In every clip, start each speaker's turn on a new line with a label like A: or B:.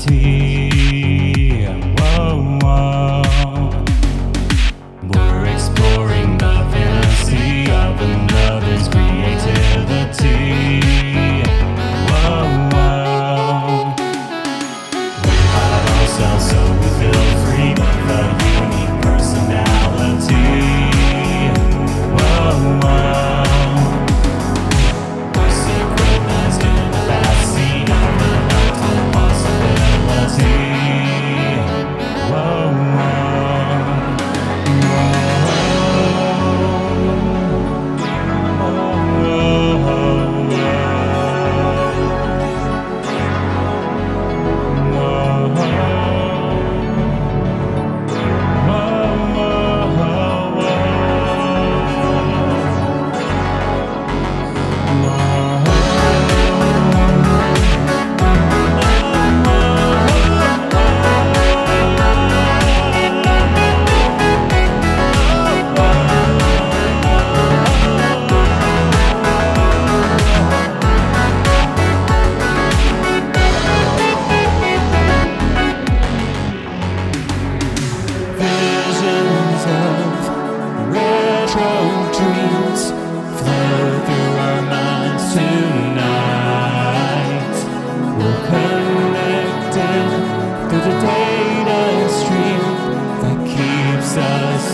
A: to you.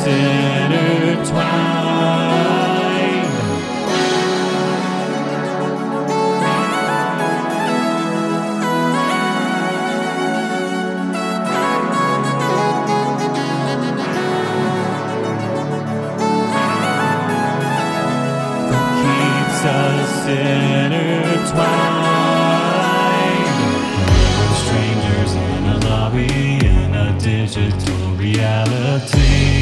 A: What keeps us intertwined? Strangers in a lobby in a digital reality.